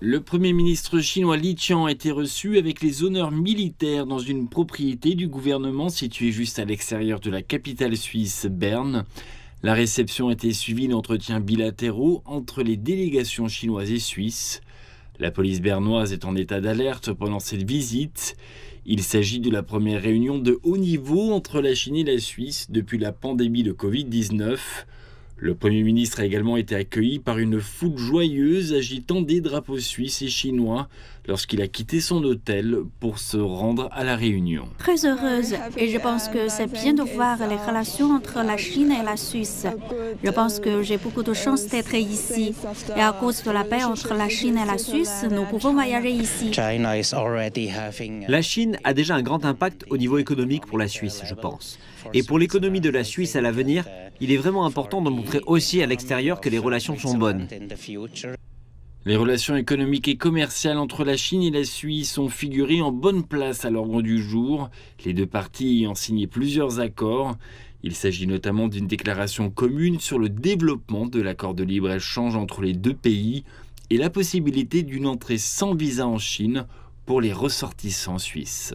Le Premier ministre chinois Li Qiang a été reçu avec les honneurs militaires dans une propriété du gouvernement située juste à l'extérieur de la capitale suisse, Berne. La réception a été suivie d'entretiens bilatéraux entre les délégations chinoises et suisses. La police bernoise est en état d'alerte pendant cette visite. Il s'agit de la première réunion de haut niveau entre la Chine et la Suisse depuis la pandémie de Covid-19. Le Premier ministre a également été accueilli par une foule joyeuse agitant des drapeaux suisses et chinois lorsqu'il a quitté son hôtel pour se rendre à la réunion. Très heureuse et je pense que c'est bien de voir les relations entre la Chine et la Suisse. Je pense que j'ai beaucoup de chance d'être ici et à cause de la paix entre la Chine et la Suisse, nous pouvons voyager ici. La Chine a déjà un grand impact au niveau économique pour la Suisse, je pense. Et pour l'économie de la Suisse à l'avenir, il est vraiment important de aussi à l'extérieur que les relations sont bonnes. Les relations économiques et commerciales entre la Chine et la Suisse ont figuré en bonne place à l'ordre du jour, les deux parties ayant signé plusieurs accords. Il s'agit notamment d'une déclaration commune sur le développement de l'accord de libre-échange entre les deux pays et la possibilité d'une entrée sans visa en Chine pour les ressortissants suisses.